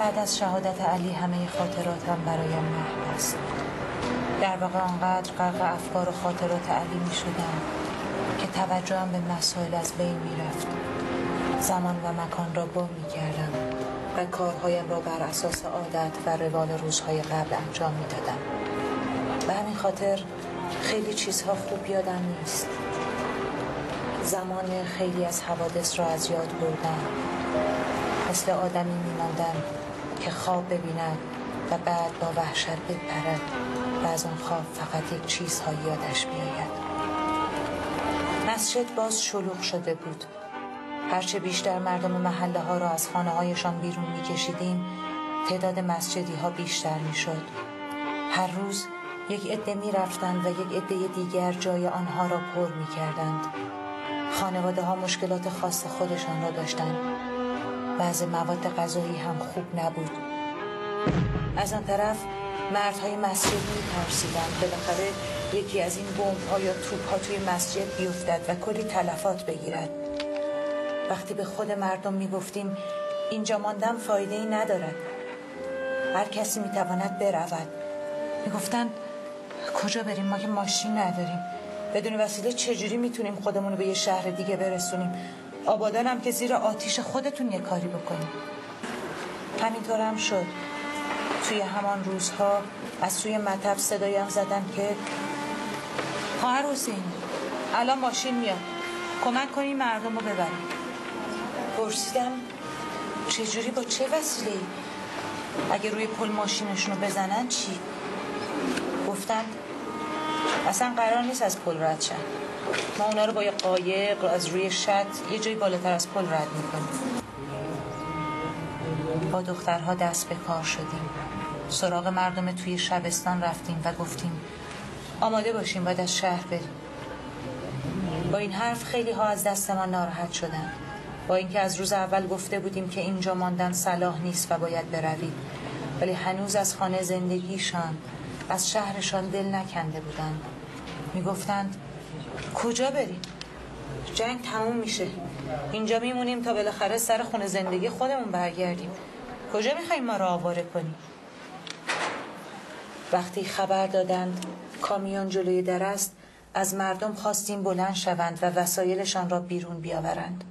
بعد از شهادت علی همه خاطراتم برایم محو است. در واقع آنقدر غرق افکار و خاطرات علی می شدم که توجهم به مسائل از بین می رفت. زمان و مکان را با می کردم و کارهایم را بر اساس عادت و روال روزهای قبل انجام می دادم. به همین خاطر خیلی چیزها خوب یادم نیست. زمان خیلی از حوادث را از یاد بردم. مثل آدمی میماندم که خواب ببیند و بعد با وحشت بپرد و از آن خواب فقط یک چیزها یادش بیاید مسجد باز شلوغ شده بود هرچه بیشتر مردم محله ها را از خانه هایشان بیرون میکشیدیم تعداد مسجدی ها بیشتر می‌شد هر روز یک عده می رفتند و یک عده دیگر جای آنها را پر می کردند. خانواده ها مشکلات خاص خودشان را داشتند. بعض مواد غذایی هم خوب نبود. از آن طرف مردهای مسجد می ترسیدند بالاخره یکی از این بمب ها یا توپ ها توی مسجد بیفتد و کلی تلفات بگیرد. وقتی به خود مردم می گفتیم اینجا ماندن فایده ای ندارد. هر کسی می تواند برود. می گفتند کجا بریم ما که ماشین نداریم بدون وسیله چجوری می‌تونیم خودمون رو به یه شهر دیگه برسونیم آبادان هم که زیر آتیش خودتون یه کاری بکنیم همینطور هم شد. توی همان روزها از سوی مطب صدایم زدن که خواهر حسین الان ماشین میاد. کمک کنیم مردم رو ببریم. پرسیدم چجوری با چه وسیله اگه روی پل ماشینشون رو بزنن چی؟ گفتند اصلا قرار نیست از پل رد شن. ما اونا رو با یه قایق از روی شط یه جایی بالاتر از پل رد می‌کنیم. با دخترها دست به کار شدیم. سراغ مردم توی شبستان رفتیم و گفتیم آماده باشیم باید از شهر بریم. با این حرف خیلی ها از دست ما ناراحت شدن. با اینکه از روز اول گفته بودیم که اینجا ماندن صلاح نیست و باید بروید ولی هنوز از خانه زندگیشان از شهرشان دل نکنده بودند. می‌گفتند کجا بریم؟ جنگ تموم میشه. اینجا میمونیم تا بالاخره سر خونه زندگی خودمون برگردیم. کجا می‌خوایم ما را آواره کنیم؟ وقتی خبر دادند کامیون جلوی در است از مردم خواستیم بلند شوند و وسایلشان را بیرون بیاورند.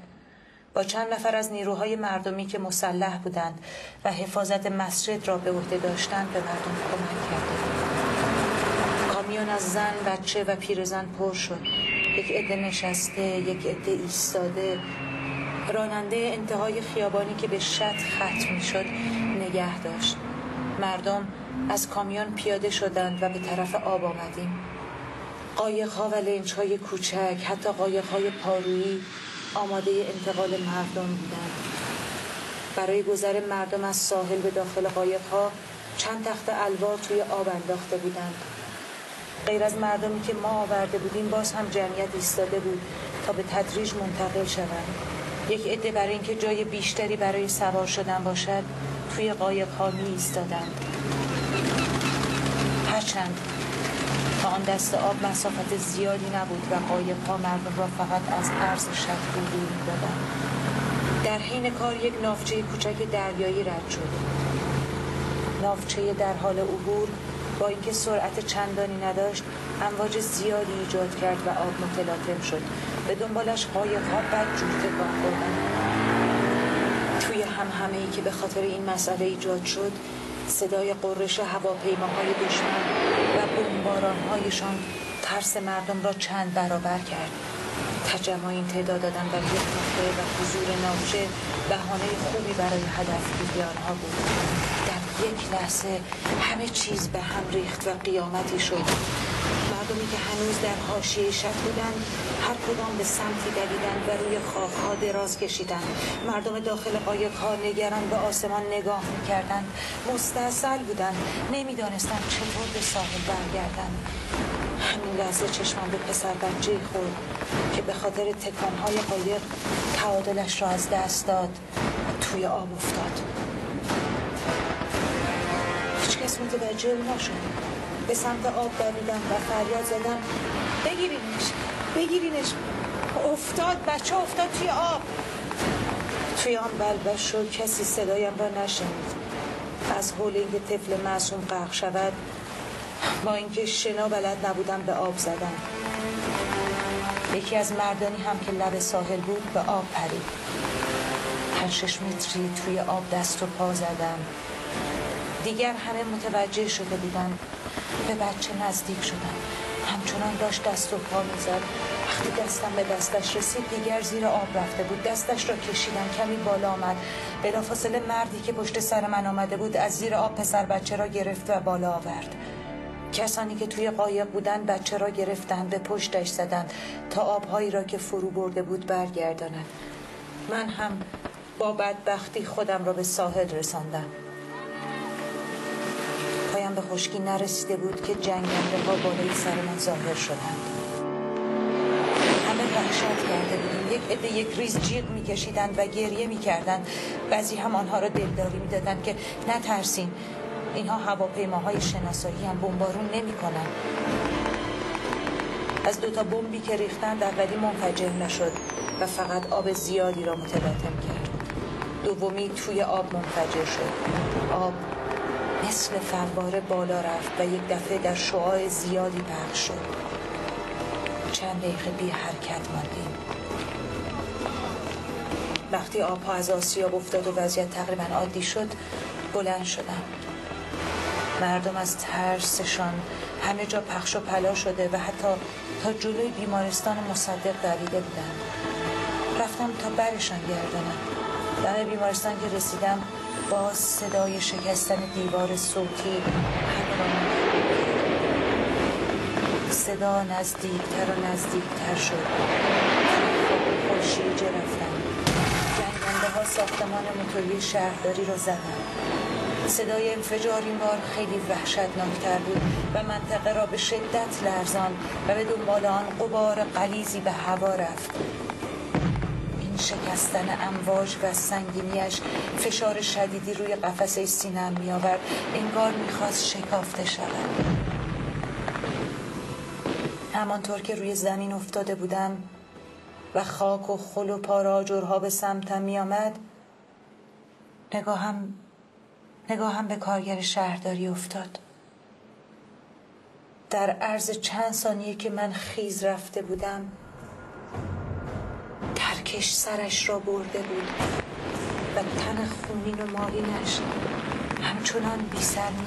با چند نفر از نیروهای مردمی که مسلح بودند و حفاظت مسجد را به عهده داشتند به مردم کمک کامیون از زن بچه و پیرزن پر شد. یک عده نشسته یک عده ایستاده. راننده انتهای خیابانی که به شط ختم می شد نگه داشت. مردم از کامیون پیاده شدند و به طرف آب آمدیم. قایق ها و لنج های کوچک حتی قایق های پارویی آماده انتقال مردم بودند. برای گذر مردم از ساحل به داخل قایق ها چند تخت الوار توی آب انداخته بودند. غیر از مردمی که ما آورده بودیم باز هم جمعیت ایستاده بود تا به تدریج منتقل شوند. یک عده برای اینکه جای بیشتری برای سوار شدن باشد توی قایق ها می ایستادند هرچند تا آن دست آب مسافت زیادی نبود و قایق ها مردم را فقط از عرض شط عبور می‌دادند. در حین کار یک نافچه کوچک دریایی رد شد. نافچه در حال عبور با اینکه سرعت چندانی نداشت امواج زیادی ایجاد کرد و آب متلاطم شد. به دنبالش قایق ها بد جور تکان خوردن. توی هم همه ای که به خاطر این مسئله ایجاد شد صدای قررش هواپیماهای دشمن و بمبارانهایشان ترس مردم را چند برابر کرد. تجمع این تعداد دادن در یک نقطه و حضور ناوچه بهانه خوبی برای هدف آنها بود. یک لحظه همه چیز به هم ریخت و قیامتی شد. مردمی که هنوز در حاشیه شب بودند هر کدام به سمتی دویدند و روی خاکها دراز کشیدند. مردم داخل قایق ها نگران به آسمان نگاه می‌کردند. مستاصل بودند. نمی‌دانستند چطور به ساحل برگردند. همین لحظه چشمان به پسر بچه خورد که به خاطر تکانهای قایق تعادلش را از دست داد و توی آب افتاد. متوجه نشد به سمت آب دویدم و فریاد زدم بگیرینش بگیرینش. افتاد بچه افتاد توی آب. توی آن بلبش شد کسی صدایم را نشنید. از حول اینکه طفل معصوم غرق شود با اینکه شنا بلد نبودم به آب زدم. یکی از مردانی هم که لب ساحل بود به آب پرید. پنج شش متری توی آب دست و پا زدم. دیگر همه متوجه شده بودن به بچه نزدیک شدم همچنان داشت دست و پا می‌زد. وقتی دستم به دستش رسید دیگر زیر آب رفته بود. دستش را کشیدم. کمی بالا آمد. بلافاصله مردی که پشت سر من آمده بود از زیر آب پسر بچه را گرفت و بالا آورد. کسانی که توی قایق بودند بچه را گرفتند به پشتش زدند تا آبهایی را که فرو برده بود برگردانند من هم با بدبختی خودم را به ساحل رساندم. به خشکی نرسیده بود که جنگنده ها بالای سر من ظاهر شدند. همه وحشت کرده بودیم. یک عده یک ریز جیغ میکشیدند و گریه می‌کردند. بعضی هم آنها را دلداری می‌دادند که نترسین. اینها هواپیماهای شناسایی هم بمبارون نمی‌کنن از دوتا بمبی که ریختند اولی منفجر نشد و فقط آب زیادی را متلاطم کرد. دومی توی آب منفجر شد. آب مثل فنباره بالا رفت و یک دفعه در شعاع زیادی پخش شد. چند دقیقه بی حرکت ماندیم. وقتی آبها از آسیاب افتاد و وضعیت تقریبا عادی شد بلند شدم. مردم از ترسشان همه جا پخش و پلا شده و حتی تا جلوی بیمارستان مصدق دویده بودن رفتم تا برشان گردانم. دم بیمارستان که رسیدم باز صدای شکستن دیوار صوتی. صدا نزدیکتر و نزدیکتر شد. خورشیجه رفتم جنگنده ها ساختمان موتوری شهرداری رو زدن. صدای انفجار این بار خیلی وحشتناکتر بود و منطقه را به شدت لرزان و به دنبال آن قبار قلیزی به هوا رفت. شکستن امواج و سنگینیش فشار شدیدی روی قفسه سینم می آورد انگار می‌خواست شکافته شود. همانطور که روی زمین افتاده بودم و خاک و خل و پاراجرها به سمتم می آمد نگاهم نگاهم به کارگر شهرداری افتاد. در عرض چند ثانیه که من خیز رفته بودم ترکش سرش را برده بود و تن خونین و ماهینش همچنان بی سر می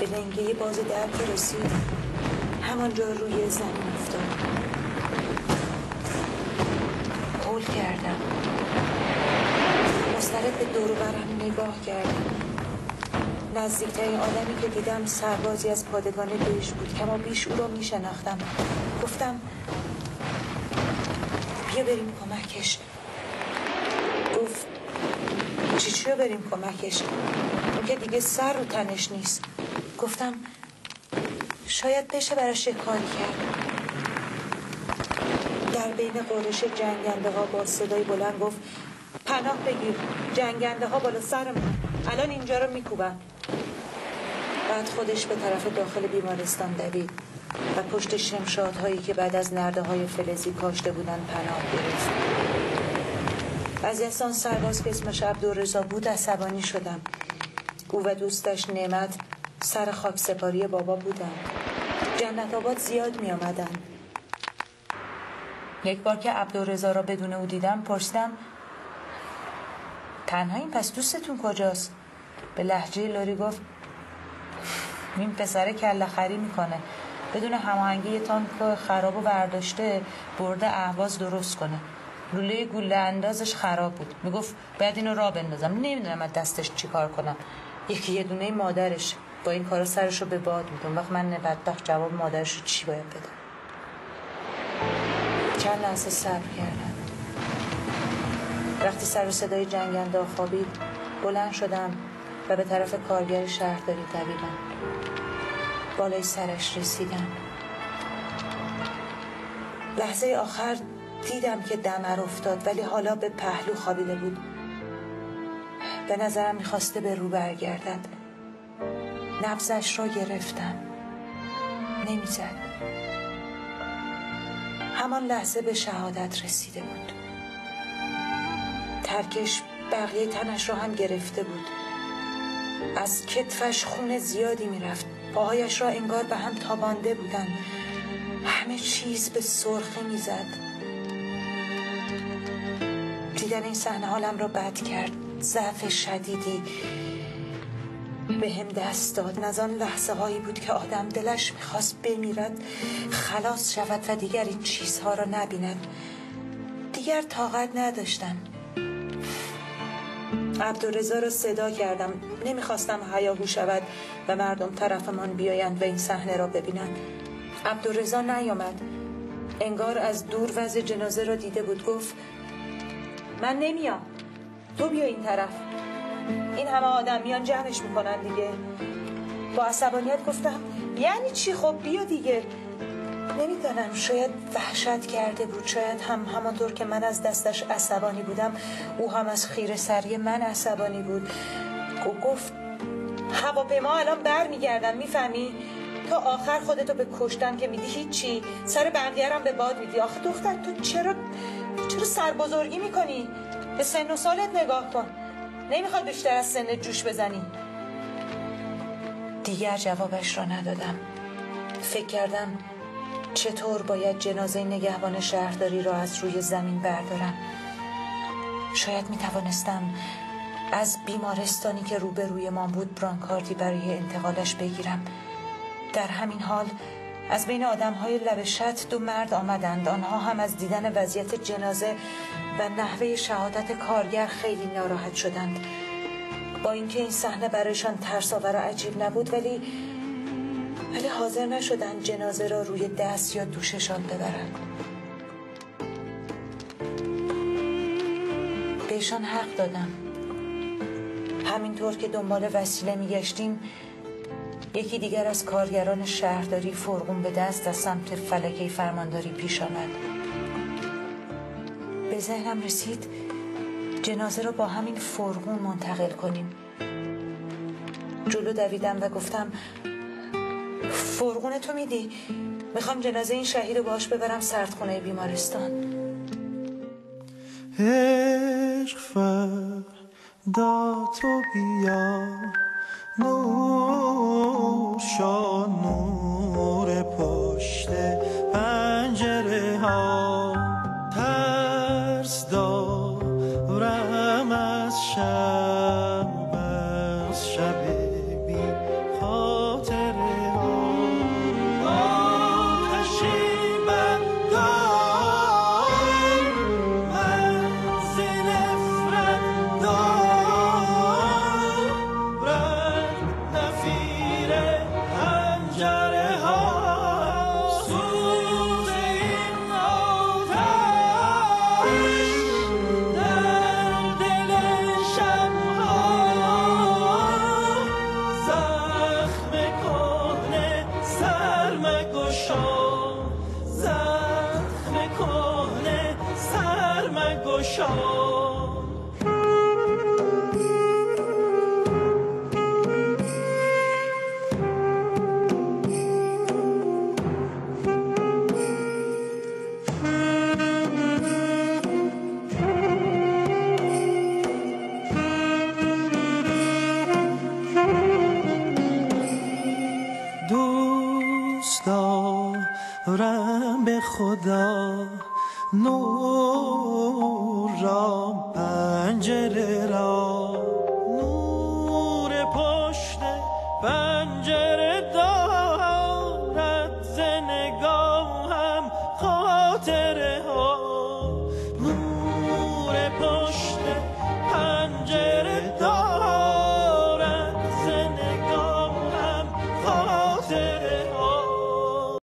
به لنگه باز در که رسید همانجا روی زمین افتاد. قول کردم. مسترد به دور برم نگاه کردم نزدیکترین آدمی که دیدم سربازی از پادگان بهش بود کما بیش او را می شناختم. گفتم بیا بریم کمکش؟ گفت چی چی بریم کمکش؟ اون که دیگه سر رو تنش نیست. گفتم شاید بشه براش کاری کرد. در بین قرش جنگنده ها با صدای بلند گفت پناه بگیر جنگنده ها بالا سرمون الان اینجا رو میکوبن. بعد خودش به طرف داخل بیمارستان دوید. و پشت شمشادهایی که بعد از نرده های فلزی کاشته بودن پناه گرفت. از احسان سرباز که اسمش عبدالرزا بود عصبانی شدم. او و دوستش نعمت سر خاک سپاری بابا بودن جنت آباد زیاد می آمدن. یک بار که عبدالرزا را بدون او دیدم پرسیدم این پس دوستتون کجاست؟ به لحجه لوری گفت این پسر کله خری می‌کنه. بدون هماهنگی تانک خراب و برداشته برده اهواز درست کنه. لوله گوله اندازش خراب بود. می‌گفت باید اینو را بندازم. نمی‌دونم از دستش چیکار کنم. یکی یه دونه مادرش با این کارا سرش رو به باد میدون. وقت من بدبخت جواب مادرش رو چی باید بدم؟ چند لحظه صبر کردم. وقتی سر و صدای جنگنده خوابید بلند شدم و به طرف کارگر شهرداری دویدم. بالای سرش رسیدم. لحظه آخر دیدم که دمر افتاد ولی حالا به پهلو خوابیده بود. به نظرم می‌خواسته به رو برگردد. نبزش را گرفتم. نمی‌زد. همان لحظه به شهادت رسیده بود. ترکش بقیه تنش را هم گرفته بود. از کتفش خون زیادی می‌رفت. پاهایش را انگار به هم تابانده بودند همه چیز به سرخی می‌زد. دیدن این صحنه حالم را بد کرد. ضعف شدیدی به هم دست داد. از آن لحظه هایی بود که آدم دلش می‌خواست بمیرد خلاص شود و دیگر این چیزها را نبیند. دیگر طاقت نداشتم. عبدالرزا را صدا کردم. نمی‌خواستم هیاهو شود و مردم طرفمان بیایند و این صحنه را ببینند. عبدالرزا نیامد. انگار از دور وضع جنازه را دیده بود. گفت من نمیام. تو بیا این طرف. این همه آدم میان جمعش می‌کنن دیگه. با عصبانیت گفتم یعنی چی؟ خب بیا دیگه. نمی‌دانم. شاید وحشت کرده بود. شاید هم همانطور که من از دستش عصبانی بودم او هم از خیر سری من عصبانی بود. گفت هواپیما الان بر میگردن می‌فهمی؟ تا آخر خودتو به کشتن که میدی هیچی. سر بقیه به باد میدی. آخه دختر تو چرا چرا سربزرگی می‌کنی؟ به سن و سالت نگاه کن. نمی‌خواد بیشتر از سن جوش بزنی. دیگر جوابش را ندادم. فکر کردم چطور باید جنازه نگهبان شهرداری را از روی زمین بردارم؟ شاید می توانستم از بیمارستانی که روبروی ما بود برانکاردی برای انتقالش بگیرم. در همین حال از بین آدم های لبشت دو مرد آمدند. آنها هم از دیدن وضعیت جنازه و نحوه شهادت کارگر خیلی ناراحت شدند. با اینکه این صحنه برایشان ترساور و عجیب نبود ولی ولی حاضر نشدند جنازه را روی دست یا دوششان ببرند بهشان حق دادم. همینطور که دنبال وسیله میگشتیم یکی دیگر از کارگران شهرداری فرغون به دست از سمت فلکه فرمانداری پیش آمد. به ذهنم رسید جنازه را با همین فرغون منتقل کنیم. جلو دویدم و گفتم فرغون تو میدی؟ می‌خوام جنازه این شهید رو باش ببرم سردخونه بیمارستان. عشق فردا تو بیا. نور شان نور پشت خدا نور را پنجره را نور پشت